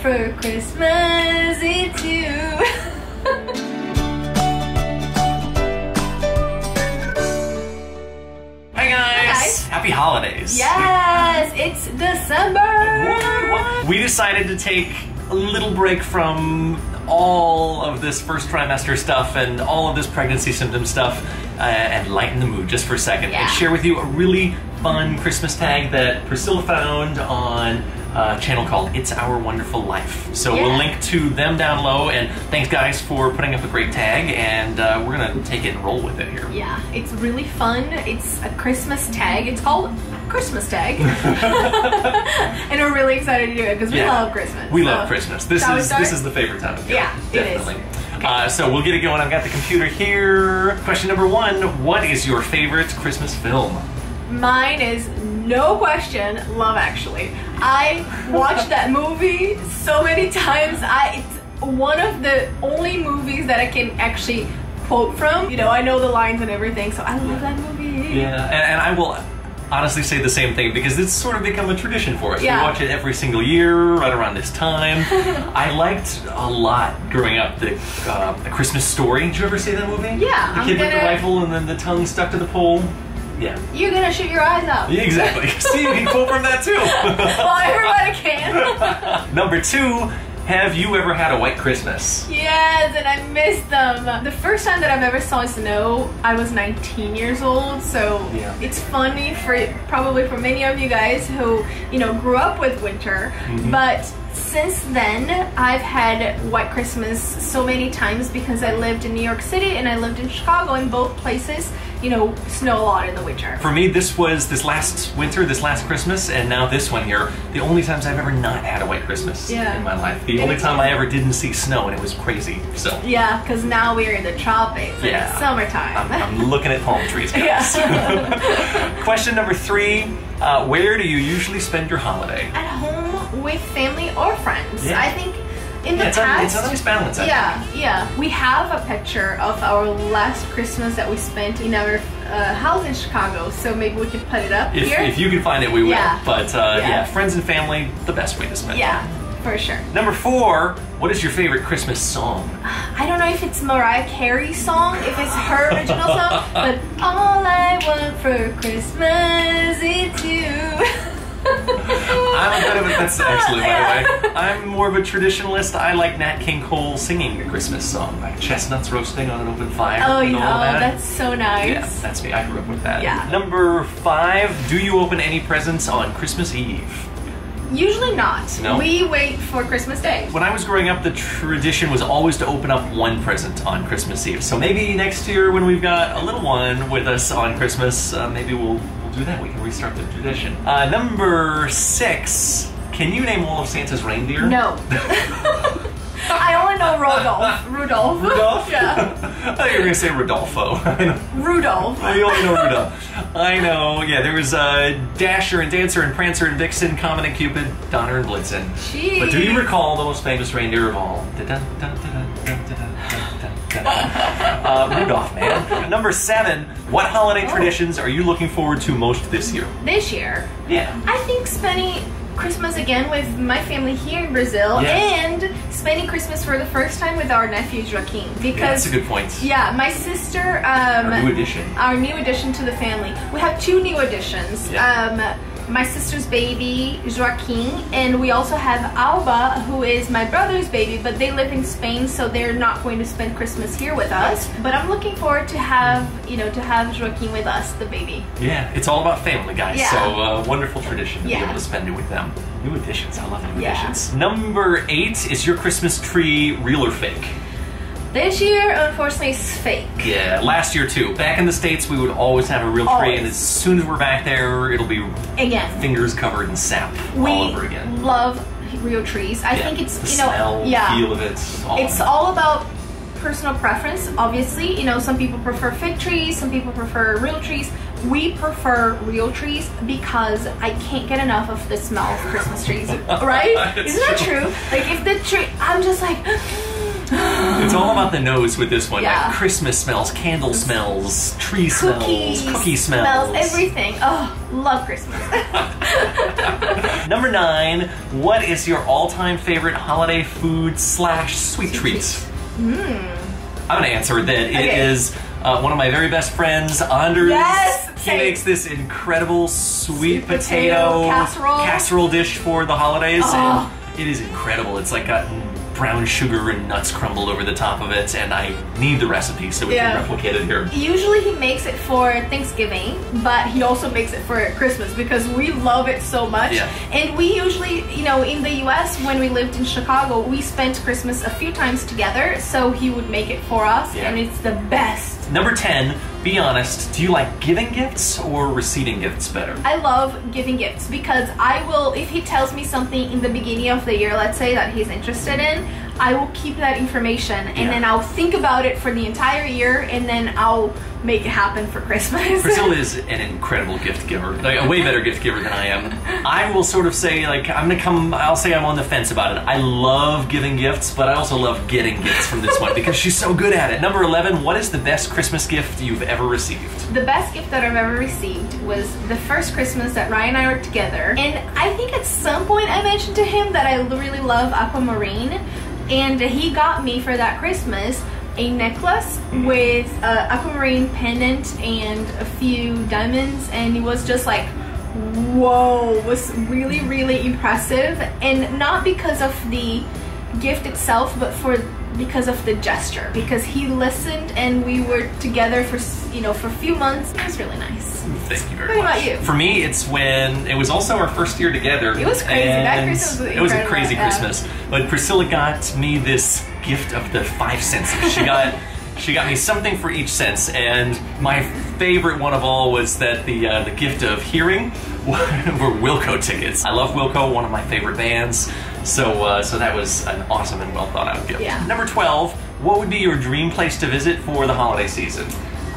for Christmas, it's you. Hi guys! guys. Happy holidays! yes, it's December. We decided to take a little break from all of this first trimester stuff and all of this pregnancy symptom stuff uh, and lighten the mood just for a second Yeah. and share with you a really fun Christmas tag that Priscilla found on a channel called It's Our Wonderful Life. So Yeah. we'll link to them down low and thanks guys for putting up a great tag and uh, we're gonna take it and roll with it here. Yeah, it's really fun. It's a Christmas tag. It's called Christmas tag. and we're really excited to do it because we Yeah. love Christmas. We So, love Christmas. This is this is the favorite time of year. Yeah, it is. definitely. Uh, so we'll get it going. I've got the computer here. Question number one: What is your favorite Christmas film? Mine is no question Love Actually. I watched that movie so many times. I it's one of the only movies that I can actually quote from. You know, I know the lines and everything, so I love that movie. Yeah, and, and I will honestly say the same thing because it's sort of become a tradition for us. Yeah. We watch it every single year, right around this time. I liked a lot growing up the uh, the Christmas Story. Did you ever see that movie? Yeah, The I'm kid with the rifle and then the tongue stuck to the pole. Yeah. You're gonna shoot your eyes out. Exactly. See, you can quote from that too. well, everybody can. Number two, have you ever had a white Christmas? Yes, and I miss them. The first time that I've ever saw snow, I was 19 years old, so Yeah. it's funny for probably for many of you guys who, you know, grew up with winter. Mm-hmm. But since then, I've had White Christmas so many times because I lived in New York City and I lived in Chicago. In both places, you know, snow a lot in the winter. For me, this was this last winter, this last Christmas, and now this one here. The only times I've ever not had a white Christmas Yeah. in my life. The And only time I ever didn't see snow, and it was crazy. So Yeah, because now we're in the tropics and Yeah. it's summertime. I'm, I'm looking at palm trees, guys. Question number three: uh, Where do you usually spend your holiday? at home with family or friends. Yeah. I think in the Yeah, it's, a, past. it's a nice balance. I think. yeah, yeah. We have a picture of our last Christmas that we spent in our uh, house in Chicago, so maybe we could put it up If, here. if you can find it, we will. Yeah. But uh, yeah. Yeah. friends and family, the best way to spend. it. yeah, for sure. Number four: What is your favorite Christmas song? I don't know if it's Mariah Carey's song, if it's her original song, but all I want for Christmas is you. I'm a bit of a that's actually by Yeah. the way. I'm more of a traditionalist. I like Nat King Cole singing a Christmas song, like chestnuts roasting on an open fire. Oh, and yeah, all that. that's so nice. yeah, that's me. I grew up with that. Yeah. Number five. Do you open any presents on Christmas Eve? Usually not. No? We wait for Christmas Day. When I was growing up, the tradition was always to open up one present on Christmas Eve. So maybe next year, when we've got a little one with us on Christmas, uh, maybe we'll do that. We can restart the tradition. Uh, number six. Can you name all of Santa's reindeer? No. I only know Rudolph. Rudolph. Rudolph? Yeah. I thought you were gonna say Rodolfo. Rudolph. I only know Rudolph. I know. Yeah, there was uh, Dasher and Dancer and Prancer and Vixen, Comet and Cupid, Donner and Blitzen. Jeez. But do you recall the most famous reindeer of all? Uh, Rudolph, man. Number seven. What holiday Oh. traditions are you looking forward to most this year? This year, Yeah. I think spending Christmas again with my family here in Brazil Yeah. and spending Christmas for the first time with our nephew Joaquin Yeah, that's a good point. yeah, my sister um Our new addition. our new addition to the family. We have two new additions. Yeah. Um, my sister's baby, Joaquin, and we also have Alba, who is my brother's baby, but they live in Spain, so they're not going to spend Christmas here with us. But I'm looking forward to have, you know, to have Joaquin with us, the baby. Yeah, it's all about family, guys. Yeah. So uh, wonderful tradition to be able to spend it with them. New additions. I love new Yeah. additions. Number eight is your Christmas tree real or fake? This year, unfortunately, is fake. Yeah, last year too. Back in the States, we would always have a real tree, and as soon as we're back there, it'll be Again, fingers covered in sap we all over again. love real trees. I Yeah, think it's the you know, smell, yeah, feel of it. All it's all about personal preference. Obviously, you know, some people prefer fig trees, some people prefer real trees. We prefer real trees because I can't get enough of the smell of Christmas trees, right? Isn't that true. true? Like if the tree, I'm just like. it's all about the nose with this one. Yeah. Like Christmas smells, candle smells, tree Cookies, smells, cookie smells. everything. Oh, love Christmas. Number nine, what is your all-time favorite holiday food slash sweet treats? I'm gonna answer that it Hmm. Okay. is uh, one of my very best friends, Anders. Yes, he same. makes this incredible sweet, Sweet potato, potato casserole. casserole dish for the holidays, Oh. and it is incredible. It's like got brown sugar and nuts crumbled over the top of it, and I need the recipe so we Yeah. can replicate it here. Usually he makes it for Thanksgiving, but he also makes it for Christmas because we love it so much. Yeah. And we usually, you know, in the US when we lived in Chicago, we spent Christmas a few times together, so he would make it for us Yeah. and it's the best. Number 10, be honest, do you like giving gifts or receiving gifts better? I love giving gifts because I will, if he tells me something in the beginning of the year, let's say that he's interested in, I will keep that information and Yeah. then I'll think about it for the entire year and then I'll make it happen for Christmas. Priscilla is an incredible gift giver, like a way better gift giver than I am. I will sort of say, like, I'm gonna come, I'll say I'm on the fence about it. I love giving gifts, but I also love getting gifts from this one because she's so good at it. Number 11, what is the best Christmas gift you've ever received? The best gift that I've ever received was the first Christmas that Rian and I were together. And I think at some point I mentioned to him that I really love aquamarine. And he got me for that Christmas a necklace mm-hmm. with a aquamarine pendant and a few diamonds. And it was just like, whoa, was really, really impressive. And not because of the gift itself, but for because of the gesture. Because he listened and we were together for you know for a few months. It was really nice. Thank you very What much. about you? For me, it's when it was also our first year together. It was crazy. That Christmas was It was a crazy yeah. Christmas. But Priscilla got me this gift of the five senses. She got she got me something for each sense, and my favorite one of all was that the uh, the gift of hearing were Wilco tickets. I love Wilco, one of my favorite bands. So uh, so that was an awesome and well thought out gift. Yeah. Number twelve. What would be your dream place to visit for the holiday season?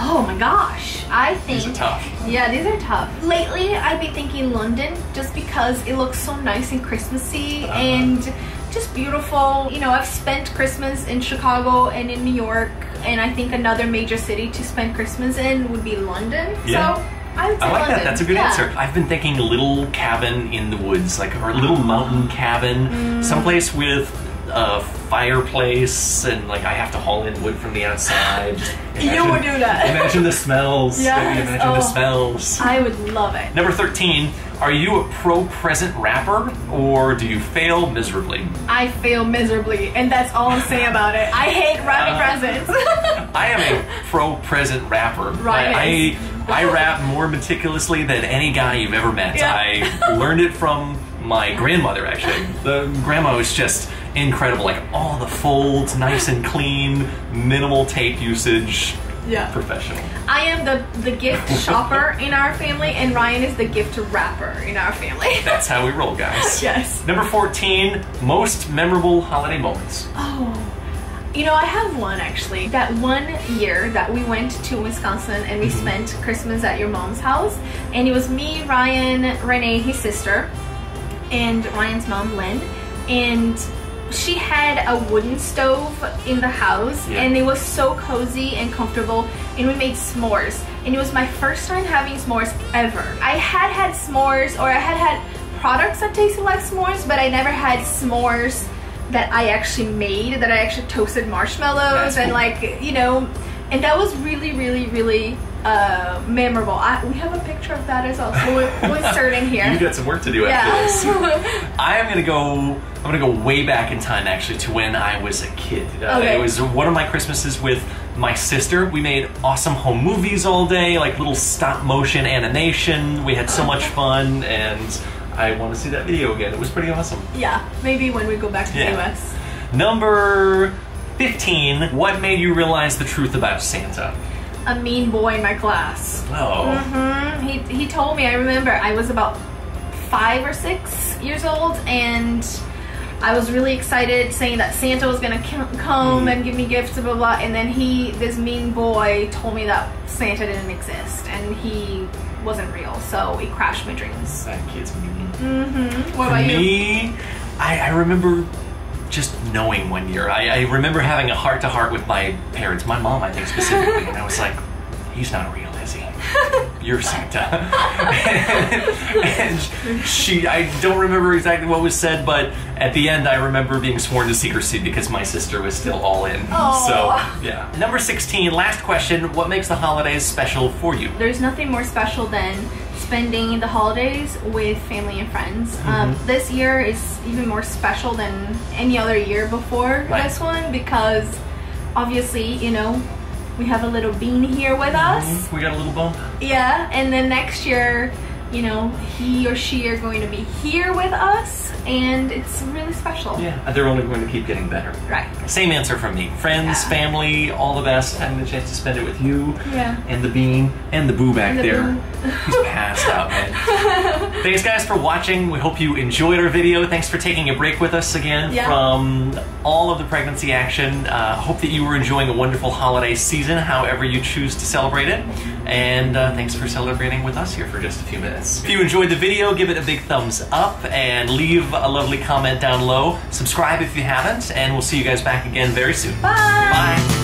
Oh my gosh, I think These are tough. Yeah, these are tough. Lately, I've been thinking London just because it looks so nice and Christmassy Uh-huh. and just beautiful. You know, I've spent Christmas in Chicago and in New York, and I think another major city to spend Christmas in would be London. Yeah. So I would say I like London. that. That's a good Yeah. answer. I've been thinking a little cabin in the woods, like or a little mountain cabin, Mm. someplace with a fireplace, and like I have to haul in wood from the outside. You would do that. Imagine the smells. Maybe imagine the Oh. smells. I would love it. Number thirteen. Are you a pro present wrapper or do you fail miserably? I fail miserably, and that's all I'm saying about it. I hate wrapping Uh, presents. I am a pro present wrapper. Right. I, I I wrap more meticulously than any guy you've ever met. Yeah. I learned it from my grandmother actually. The grandma was just incredible. Like all the folds, nice and clean, minimal tape usage, yeah. professional. I am the, the gift shopper in our family, and Rian is the gift wrapper in our family. That's how we roll, guys. yes. Number 14, most memorable holiday moments. Oh. You know, I have one actually. That one year that we went to Wisconsin and we mm-hmm. spent Christmas at your mom's house, and it was me, Rian, Renee, his sister, and Rian's mom, Lynn, and she had a wooden stove in the house, Yeah. and it was so cozy and comfortable, and we made s'mores, and it was my first time having s'mores ever. I had had s'mores, or I had had products that tasted like s'mores, but I never had s'mores that I actually made, that I actually toasted marshmallows and like, you know, and that was really, really, really uh, memorable. I, we have a picture of that as well, so we're, insert in here. You got some work to do after this. I am gonna go. I'm gonna go way back in time, actually, to when I was a kid. Uh, Okay. It was one of my Christmases with my sister. We made awesome home movies all day, like little stop motion animation. We had so much fun, and I want to see that video again. It was pretty awesome. yeah, maybe when we go back to Yeah. the US. Number 15. What made you realize the truth about Santa? A mean boy in my class. Oh, hmm He, he told me, I remember I was about five or six years old and I was really excited saying that Santa was gonna come Mm. and give me gifts, blah, blah, blah. And then he, this mean boy, told me that Santa didn't exist and he wasn't real. So it crashed my dreams. that kid's mean. hmm What For about you? me, I, I remember just knowing one year. I, I remember having a heart to heart with my parents, my mom, I think specifically, and I was like, he's not real, is he? You're Santa. and she, I don't remember exactly what was said, but at the end, I remember being sworn to secrecy because my sister was still all in. Aw. So, yeah. Number 16, last question What makes the holidays special for you? There's nothing more special than spending the holidays with family and friends. Um, Mm-hmm. this year is even more special than any other year before Right. this one because obviously, you know, we have a little bean here with us. We got a little bump. Yeah, and then next year, you know, he or she are going to be here with us, and it's really special. Yeah, they're only going to keep getting better. Right. Same answer from me. Friends, Yeah. family, all the best. Having the chance to spend it with you. Yeah. And the bean and the boo back the there. boo. He's passed out, man. Thanks, guys, for watching. We hope you enjoyed our video. Thanks for taking a break with us again Yeah. from all of the pregnancy action. Uh, hope that you were enjoying a wonderful holiday season, however you choose to celebrate it. And uh, thanks for celebrating with us here for just a few minutes. If you enjoyed the video, give it a big thumbs up and leave a lovely comment down low. Subscribe if you haven't, and we'll see you guys back again very soon. Bye. Bye.